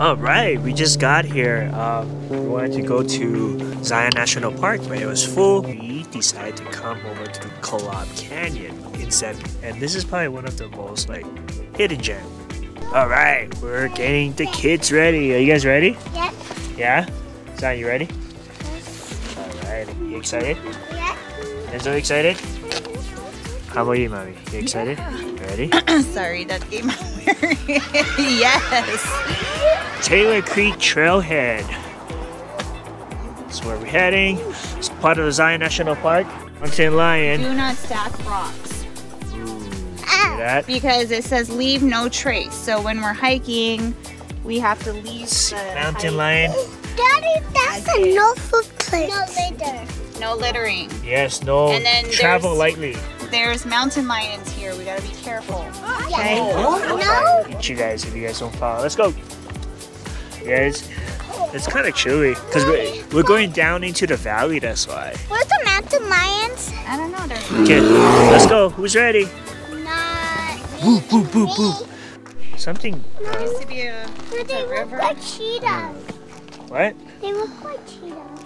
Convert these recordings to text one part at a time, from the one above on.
All right, we just got here. Um, we wanted to go to Zion National Park, but it was full. We decided to come over to Kolob Canyon instead, and this is probably one of the most like hidden gem. All right, we're getting the kids ready. Are you guys ready? Yep. Yeah. Zion, you ready? Yes. All right. Are You excited? Yep. Enzo, excited? How about you, mommy? You excited? Ready? Sorry, that came out weird. yes. Taylor Creek Trailhead. That's where we're heading. It's part of the Zion National Park. Mountain Lion. Do not stack rocks See ah, that? because it says leave no trace. So when we're hiking, we have to leave the Mountain hike- Lion. Daddy, that's I did. a no food place. No later. No littering. Yes, no. And then travel lightly. There's mountain lions here. We gotta be careful. Okay. Oh, I'll No. Get you guys if you guys don't follow. Let's go. Yeah, it's, it's kind of chilly because we're, we're going down into the valley. That's why. Where's the mountain lions? I don't know. There's Okay, let's go. Who's ready? Not. Boo, boo, boo, boo. Something. there used to be a, But they look river. like cheetahs. what? They look like cheetahs.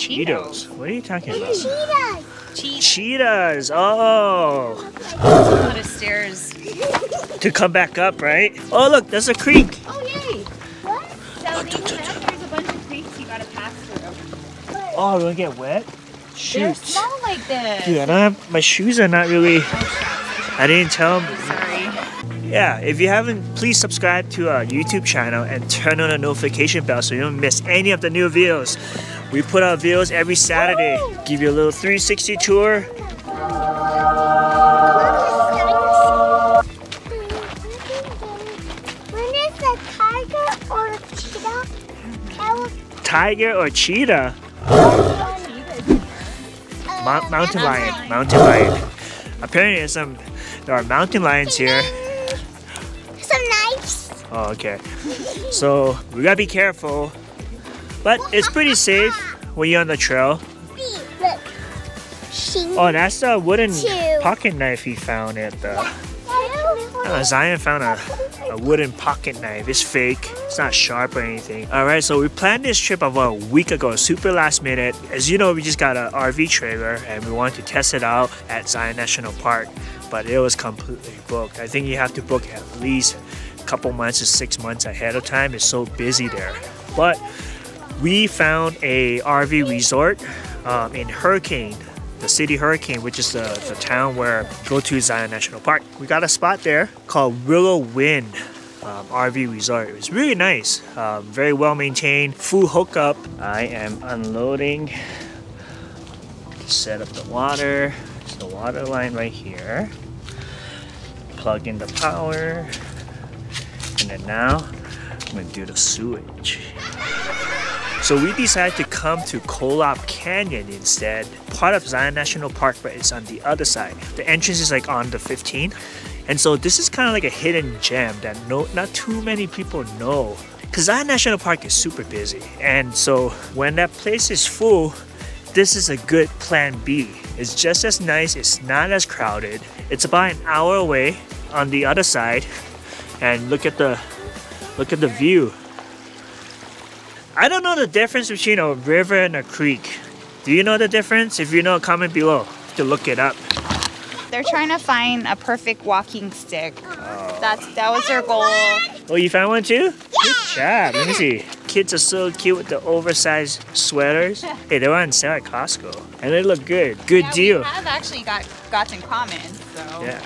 Cheetos. What are you talking about? Cheetahs. Cheese. Cheetahs. Oh, of stairs. to come back up, right? Oh, look, there's a creek. Oh yay! What? Maps, there's a bunch of creeks you gotta pass through. Oh, we're gonna get wet. They're Shoot. small like this. Dude, I don't have my shoes are not really. I didn't tell 'em. Sorry. Yeah, if you haven't, please subscribe to our YouTube channel and turn on the notification bell so you don't miss any of the new videos. We put out videos every Saturday. Give you a little 360 tour. Tiger or cheetah? Mountain lion. Mountain lion. Apparently, some there are mountain lions here. Oh, okay. So we gotta be careful, but it's pretty safe when you're on the trail. Oh, that's the wooden pocket knife he found at the. Uh, Zion found a, a wooden pocket knife. It's fake. It's not sharp or anything. All right, so we planned this trip about a week ago, super last minute. As you know, we just got an RV trailer and we wanted to test it out at Zion National Park, but it was completely booked. I think you have to book at least couple months to six months ahead of time. It's so busy there. But we found a RV resort um, in Hurricane the city hurricane which is the, the town where go to zion national park. We got a spot there called willow wind um, rv resort. It was really nice um, very well maintained full hookup. I am unloading. Set up the water. There's the water line right here. Plug in the power and now i'm gonna do the sewage so we decided to come to Kolob Canyon instead, part of Zion National Park, but it's on the other side. The entrance is like on the 15, and so this is kind of like a hidden gem that no, not too many people know. Because Zion National Park is super busy, and so when that place is full, this is a good plan B. It's just as nice, it's not as crowded. It's about an hour away on the other side, and look at the look at the view. I don't know the difference between a river and a creek. Do you know the difference? If you know, comment below to look it up. They're trying to find a perfect walking stick. That's that was their goal. Oh, you found one too? Good job. Let me see. Kids are so cute with the oversized sweaters. Hey, they were on sale at Costco, and they look good. Good Yeah, deal. We have actually got gotten comments, so Yeah.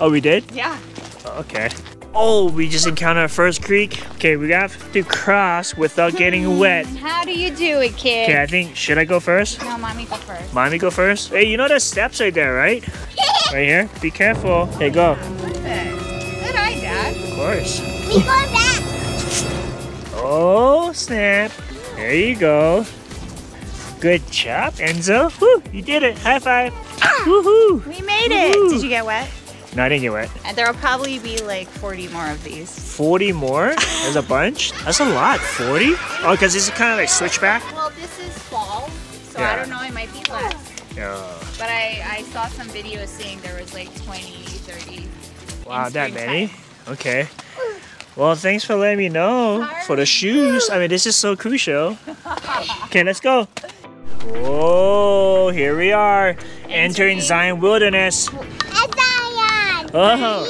Oh, we did? yeah. Oh, Okay. Oh, we just encountered our first creek. Okay, we have to cross without getting hmm, wet. How do you do it, kid? Okay, I think should I go first? No, mommy go first. Mommy go first. Hey, you know the steps right there, right? Right here. Be careful. Okay, go. Perfect. Good eye, Dad. Of course. We going back. Oh, snap. There you go. Good job, Enzo. Woo, you did it. High five. Ah, Woohoo. We made it. Woo. Did you get wet? No, I didn't get wet. And there will probably be like 40 more of these. 40 more? There's a bunch? That's a lot. 40? Oh, because this is kind of like switchback? Well, this is fall, so Yeah. I don't know. It might be less. Yeah. But I, I saw some videos saying there was like 20, 30. Wow, that many? springtime. Okay. Well, thanks for letting me know for the shoes. I mean, this is so crucial. Okay, let's go. Whoa, here we are, entering Zion Wilderness. Oh? Mama.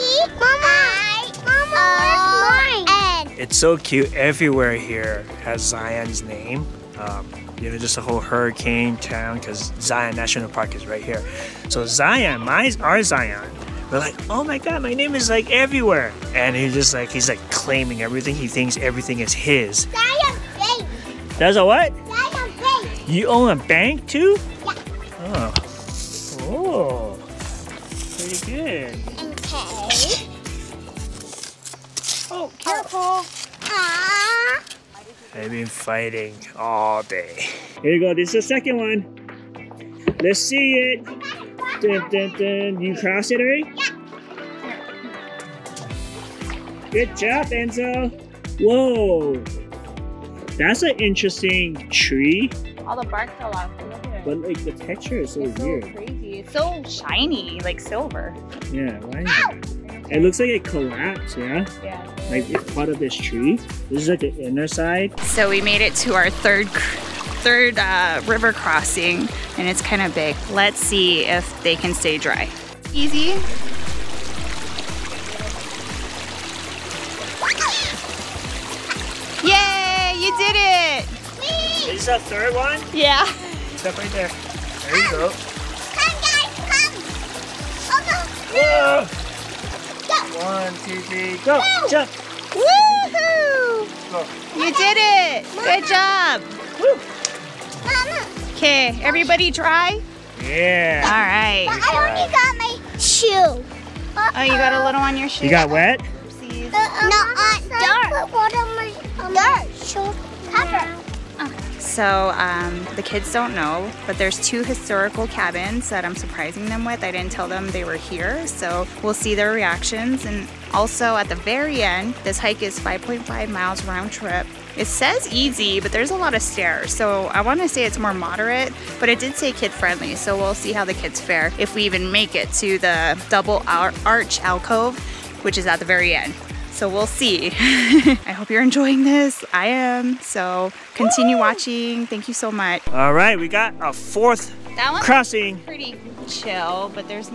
Mama, mine? And it's so cute. Everywhere here has Zion's name. Um, you know, just a whole hurricane town because Zion National Park is right here. So Zion, my our Zion. We're like, oh my god, my name is like everywhere, and he's just like he's like claiming everything. He thinks everything is his. Zion Bank. That's a what? Zion Bank. You own a bank too? I've been fighting all day. Here you go. This is the second one. Let's see it. Dun, dun, dun. You cross it already? Good job, Enzo. Whoa. That's an interesting tree, All the bark fell off. Look at it. but like the texture is so It's so weird. crazy. It's so shiny, like silver. Yeah, why is that? It looks like it collapsed, yeah? Yeah. Like it's part of this tree. This is like the inner side. So we made it to our third third uh, river crossing, and it's kind of big. Let's see if they can stay dry. Easy. Yay! You did it! This is the third one. Yeah. Step right there. There you go. Come, guys, come. Whoa! Oh, Go. One, two, three, go! Jump! Woohoo! Go! You did it! Good job. no. Mama. Okay, everybody dry? Yeah. All right. But I only got my shoe. Oh, you got a little on your shoe? You got wet? Oopsies. no, uh, dirt. Put water on my dirt. Shoe cover. So um, the kids don't know, but there's two historical cabins that I'm surprising them with. I didn't tell them they were here, so we'll see their reactions. And also at the very end, this hike is 5.5 miles round trip. It says easy, but there's a lot of stairs, so I want to say it's more moderate, but it did say kid friendly, so we'll see how the kids fare if we even make it to the double arch alcove, which is at the very end. So we'll see. I hope you're enjoying this. I am. So continue watching. Thank you so much. All right, we got a fourth That one's crossing. pretty chill, but there's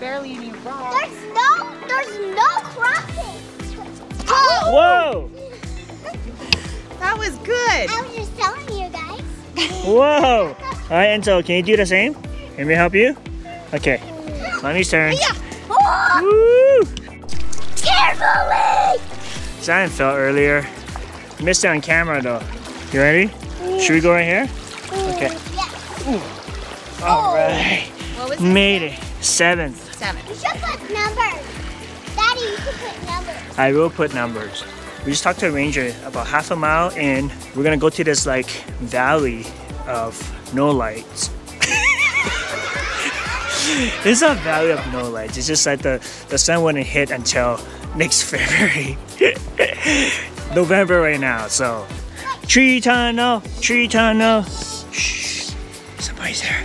barely any rocks. There's no, there's no crossing. Oh! Whoa! That was good. I was just telling you guys. Whoa! All right, Enzo, can you do the same? Can we help you? Okay. Mommy's turn. Oh, Woo! Carefully. Zion fell earlier. Missed it on camera though. You ready? Should we go right here? Mm, okay. Yeah. All oh. right. What was Made it. Seventh. Seven. You should put numbers. Daddy, you should put numbers. I will put numbers. We just talked to a ranger about half a mile in. We're gonna go to this like valley of no lights. it's a valley of no lights. It's just like the, the sun wouldn't hit until next February. November right now, so tree tunnel, tree tunnel. Shh. Somebody's there.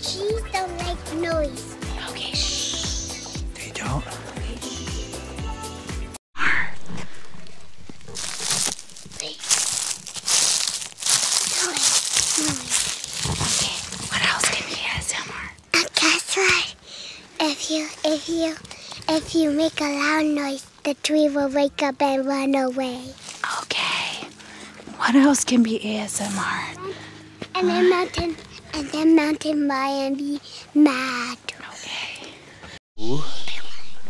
Cheese don't like noise. Okay. Shh. They don't. What else can be ASMR? And guess what? If you, if you, if you make a loud noise, the tree will wake up and run away. Okay. What else can be ASMR? And then mountain, and then mountain lion be mad. Okay.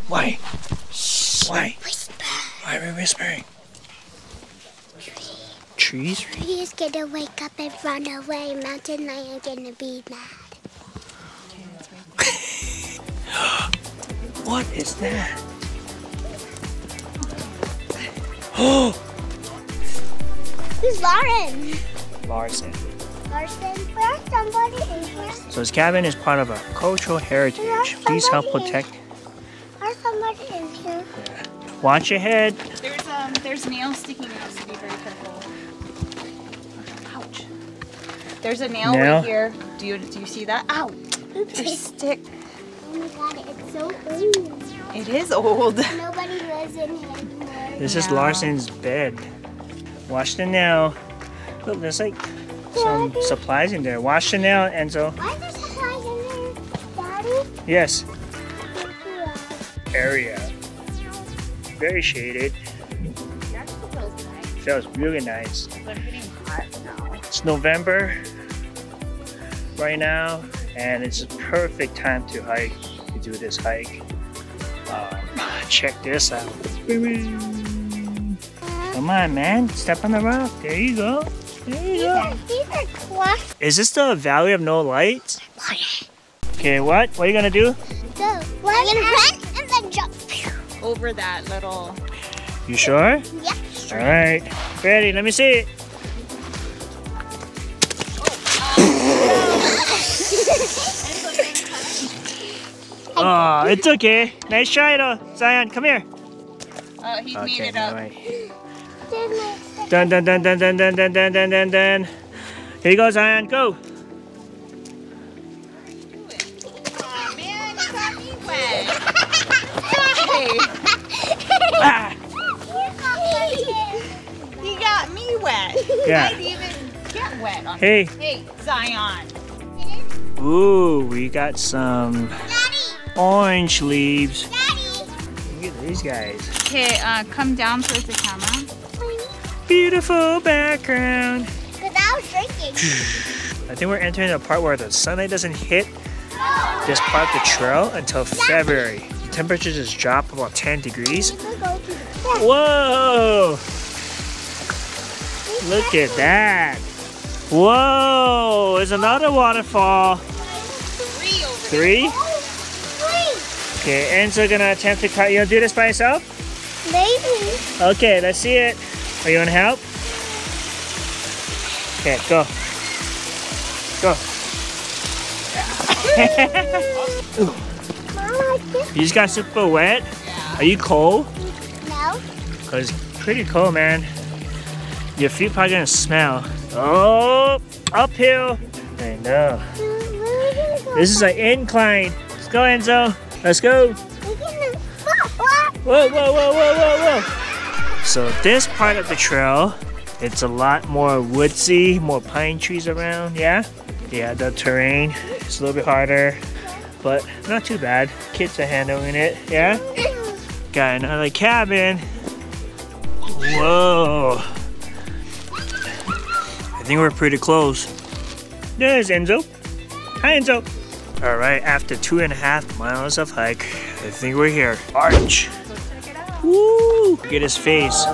Why? Why? Whisper. Why are we whispering? Trees? Tree's gonna wake up and run away. Mountain lion gonna be mad. What is that? Who's Lauren? Larson. Larson, somebody? So this cabin is part of a cultural heritage. Please help protect. There's somebody in here. Watch your head. There's um there's nails sticking out, so be very careful. Ouch. There's a nail, Nail? right here. Do you do you see that? Ow! There's stick. Oh my god, it's so old. It is old. Nobody lives in here anymore. This is. Larson's bed. Wash the nail. Look, there's like some supplies in there. Wash the nail, Enzo. Why is there supplies in there, Daddy? Yes. Area. Very shaded. Feels really nice. It's November right now, and it's a perfect time to hike, to do this hike. Check this out. Come on, man. Step on the rock. There you go. There you These go. are, these are class. Is this the Valley of No Lights? Okay, what? What are you gonna do? Go. One I'm gonna run and then jump. Over that little. You sure? Yep. All right. Ready? Let me see it. Oh, it's okay. Nice try though. Zion, come here. Oh, he's made it up. alright. Dun dun dun dun dun dun dun dun dun dun dun. Here you go, Zion. Go. Oh, man, you got me wet. Ah. he got me wet. Yeah. I didn't even get wet on Hey. Hey, Zion. Ooh, we got some Daddy, orange leaves. Daddy. Look at these guys. Okay, uh, come down towards the camera. Beautiful background. Because I was drinking. I think we're entering a part where the sunlight doesn't hit this part of the trail until February. The temperature just drop about 10 degrees. Whoa! Look at that. Whoa! There's another waterfall. Three over Three. Okay, Enzo gonna attempt to cut. You gonna do this by yourself? Maybe. Okay, let's see it. Are you gonna help? Okay, go. Go. You just got super wet. Are you cold? no. Cause it's pretty cold, man. Your feet probably gonna smell. Oh, uphill. I know. Where are we gonna go? This is an incline. Let's go, Enzo. Let's go. Whoa, whoa, whoa, whoa, whoa, whoa. So this part of the trail, it's a lot more woodsy, more pine trees around, yeah? Yeah, the terrain is a little bit harder, but not too bad. Kids are handling it, yeah? Got another cabin. Whoa. I think we're pretty close. There's Enzo. Hi, Enzo. All right, after two and a half miles of hike, I think we're here. Arch. Woo! Look at his face.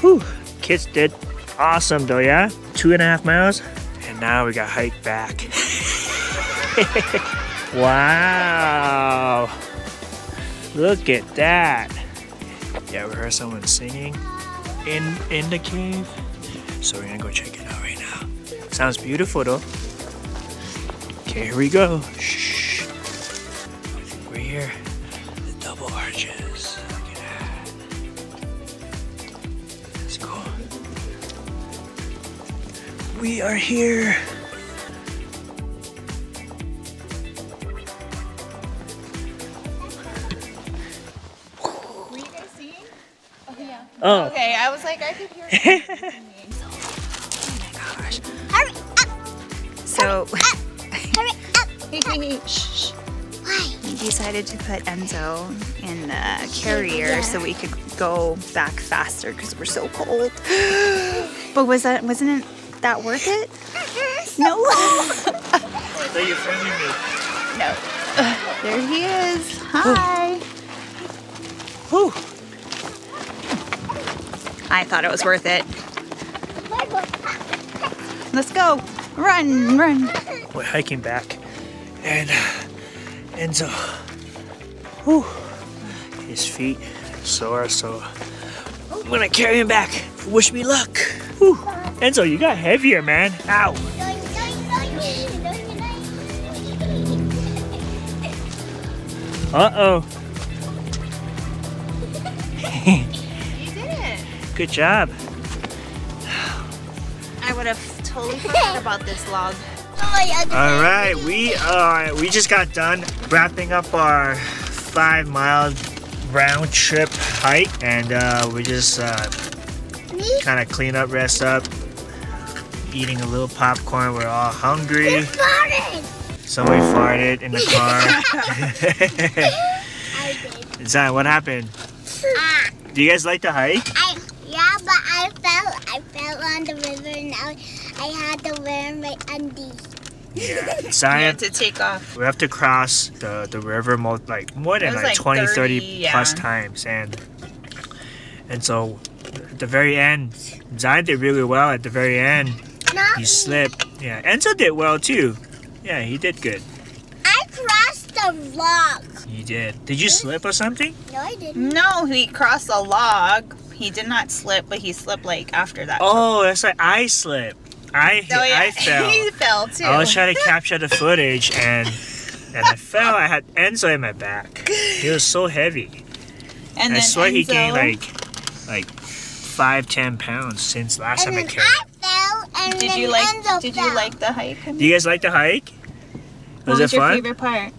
Whew. Kids did awesome though, yeah? Two and a half miles, and now we got hike back. wow! Look at that. Yeah, we heard someone singing in in the cave, so we're gonna go check it out right now. Sounds beautiful though. Okay, here we go. Shh. I think we're here. The double arches. Look at that. That's cool. We are here. Were you guys seeing? Oh, yeah. Oh, Okay, I was like, I could hear it. Hurry up. So, uh, Hurry up. shh. Why? We decided to put Enzo in the carrier so we could go back faster because we're so cold. but was that wasn't it that worth it? Mm-hmm. No. I thought you were me. no. There he is. Hi. Whew. I thought it was worth it. Let's go. Run, run. We're hiking back, and Enzo, whew, his feet sore, so I'm gonna carry him back. Wish me luck. Whew. Enzo, you got heavier, man. Ow. Uh oh. You did it. Good job. I would have totally forgot about this log. All right, we are. We just got done wrapping up our five mile round trip hike, and uh, we just uh, kind of clean up, rest up, eating a little popcorn. We're all hungry. Farted. Somebody farted in the car. I did. Zion, what happened? Ah, Do you guys like the hike? I yeah, but I fell. I fell on the river and I, I had to wear my undies. Yeah. You Zion, had to take off. we have to cross the, the river mo- like more than like, like 20, 30, 30, plus yeah. times. And and so at the very end, Zion did really well at the very end. Not He me. slipped. Yeah. Enzo did well too. Yeah, he did good. I crossed the rock. He did. Did you slip or something? No, I didn't. No, he crossed a log. He did not slip, but he slipped like after that. Oh, that's like I slipped. I Oh, yeah. I fell. he fell too. I was trying to capture the footage and and I fell. I had Enzo in my back. He was so heavy. and I then swear he gained like like five, ten pounds since last And time I then carried. I fell, and Did then you like? Enzo Did fell. you like the hike? Do you guys like the hike? Was, What Was was it your fun? favorite part?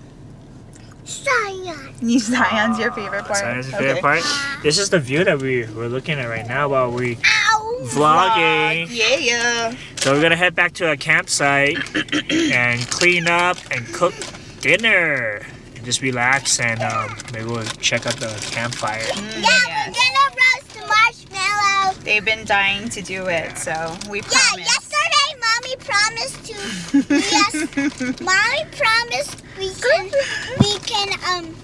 Zion? You Zion's your favorite part. Zion's your Okay. favorite part. This is the view that we we're looking at right now while we Ow! vlogging. Yeah, yeah. So we're gonna head back to our campsite and clean up and cook dinner. And just relax and um, maybe we'll check out the campfire. Mm, Yeah, yes. we're gonna roast the marshmallow. They've been dying to do it, so we Yeah, promise. yesterday mommy promised to. yes, mommy promised we can we can um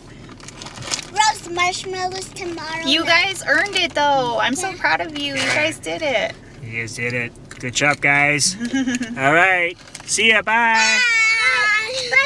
roast marshmallows tomorrow. You night. guys earned it though. I'm so proud of you. You guys did it. You guys did it. Good job, guys. All right. See ya. Bye. Bye.